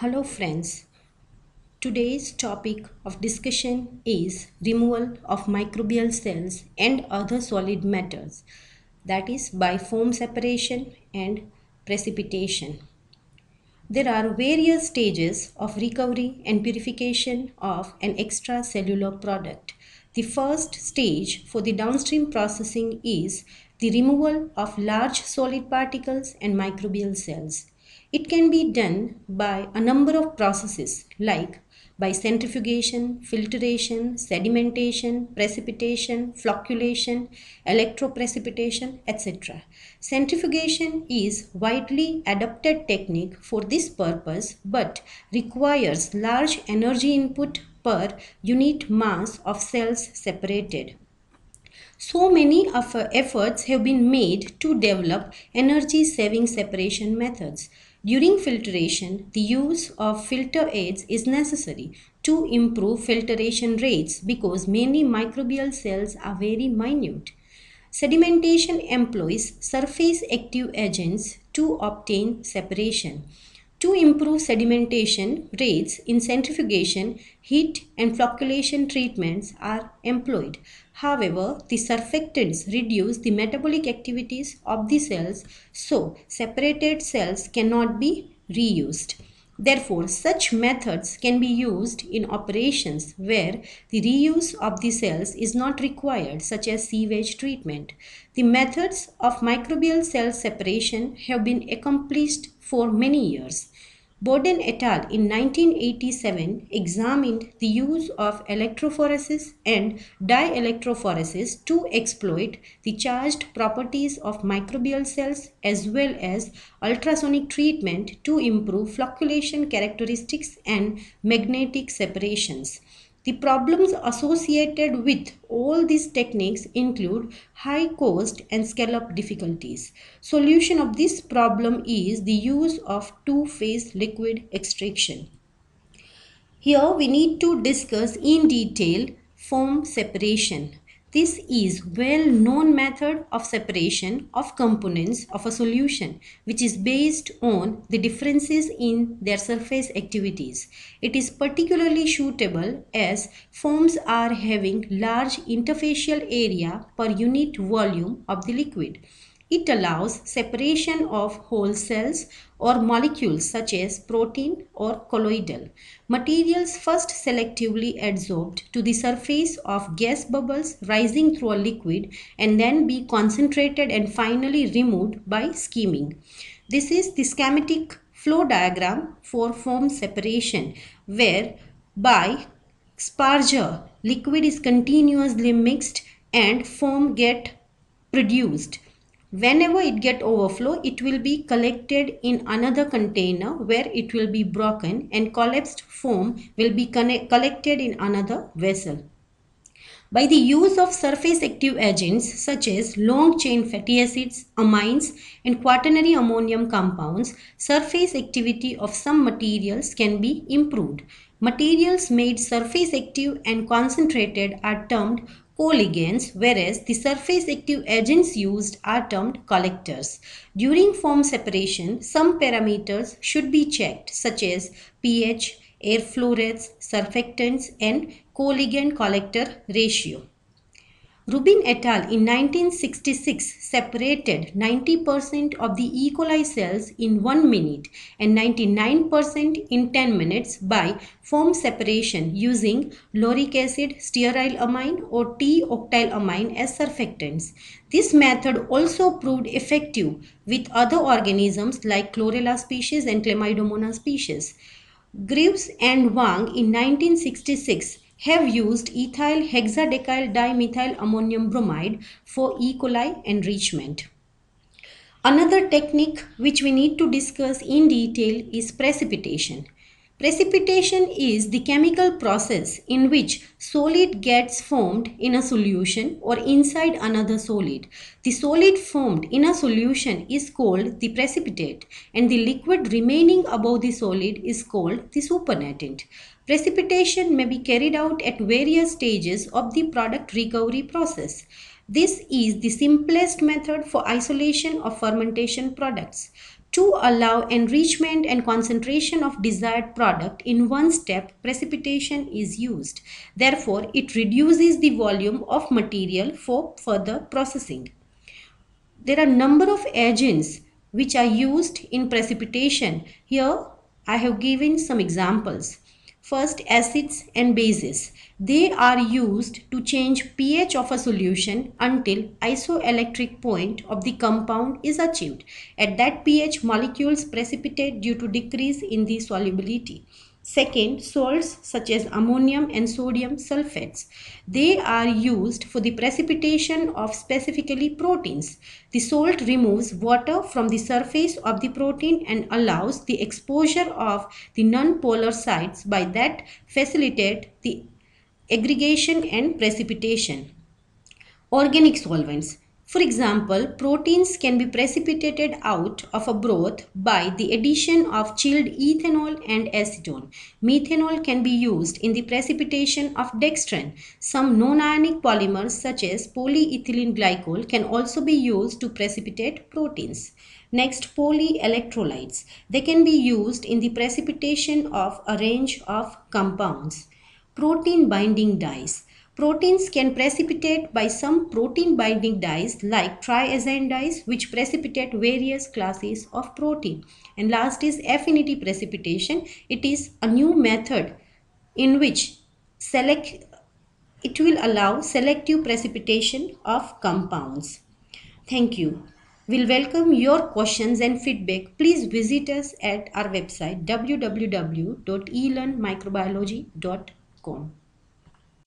Hello friends. Today's topic of discussion is removal of microbial cells and other solid matters that is by foam separation and precipitation. There are various stages of recovery and purification of an extracellular product. The first stage for the downstream processing is the removal of large solid particles and microbial cells. It can be done by a number of processes like by centrifugation, filtration, sedimentation, precipitation, flocculation, electroprecipitation, etc. Centrifugation is widely adopted technique for this purpose but requires large energy input per unit mass of cells separated. So many of efforts have been made to develop energy saving separation methods. During filtration, the use of filter aids is necessary to improve filtration rates because many microbial cells are very minute. Sedimentation employs surface active agents to obtain separation. To improve sedimentation rates in centrifugation, heat and flocculation treatments are employed. However, the surfactants reduce the metabolic activities of the cells, so separated cells cannot be reused. Therefore, such methods can be used in operations where the reuse of the cells is not required, such as sewage treatment. The methods of microbial cell separation have been accomplished for many years. Borden et al. in 1987 examined the use of electrophoresis and dielectrophoresis to exploit the charged properties of microbial cells as well as ultrasonic treatment to improve flocculation characteristics and magnetic separations. The problems associated with all these techniques include high cost and scale-up difficulties. Solution of this problem is the use of two-phase liquid extraction. Here we need to discuss in detail foam separation. This is well-known method of separation of components of a solution which is based on the differences in their surface activities. It is particularly suitable as foams are having large interfacial area per unit volume of the liquid. It allows separation of whole cells or molecules such as protein or colloidal. Materials first selectively adsorbed to the surface of gas bubbles rising through a liquid and then be concentrated and finally removed by skimming. This is the schematic flow diagram for foam separation where by sparger liquid is continuously mixed and foam get produced whenever it get overflow it will be collected in another container where it will be broken and collapsed foam will be collected in another vessel by the use of surface active agents such as long chain fatty acids, amines and quaternary ammonium compounds, surface activity of some materials can be improved. Materials made surface active and concentrated are termed colligends whereas the surface active agents used are termed collectors. During foam separation, some parameters should be checked such as pH, air flow rates, surfactants and colligend collector ratio. Rubin et al. in 1966 separated 90% of the E. coli cells in 1 minute and 99% in 10 minutes by foam separation using lauric acid, stearylamine or T-octylamine as surfactants. This method also proved effective with other organisms like Chlorella species and Chlamydomonas species. Grieves and Wang in 1966 have used ethyl hexadecyl dimethyl ammonium bromide for E. coli enrichment. Another technique which we need to discuss in detail is precipitation. Precipitation is the chemical process in which solid gets formed in a solution or inside another solid. The solid formed in a solution is called the precipitate and the liquid remaining above the solid is called the supernatant. Precipitation may be carried out at various stages of the product recovery process. This is the simplest method for isolation of fermentation products. To allow enrichment and concentration of desired product in one step, precipitation is used. Therefore, it reduces the volume of material for further processing. There are a number of agents which are used in precipitation. Here I have given some examples. First, acids and bases. They are used to change pH of a solution until isoelectric point of the compound is achieved. At that pH, molecules precipitate due to decrease in the solubility. Second, salts such as ammonium and sodium sulfates. They are used for the precipitation of specifically proteins. The salt removes water from the surface of the protein and allows the exposure of the non-polar sites by that facilitate the aggregation and precipitation. Organic solvents. For example, proteins can be precipitated out of a broth by the addition of chilled ethanol and acetone. Methanol can be used in the precipitation of dextrin. Some non-ionic polymers such as polyethylene glycol can also be used to precipitate proteins. Next, polyelectrolytes. They can be used in the precipitation of a range of compounds. Protein binding dyes. Proteins can precipitate by some protein binding dyes like triazine dyes which precipitate various classes of protein. And last is affinity precipitation. It is a new method in which select it will allow selective precipitation of compounds. Thank you. We'll welcome your questions and feedback. Please visit us at our website www.elearnmicrobiology.com.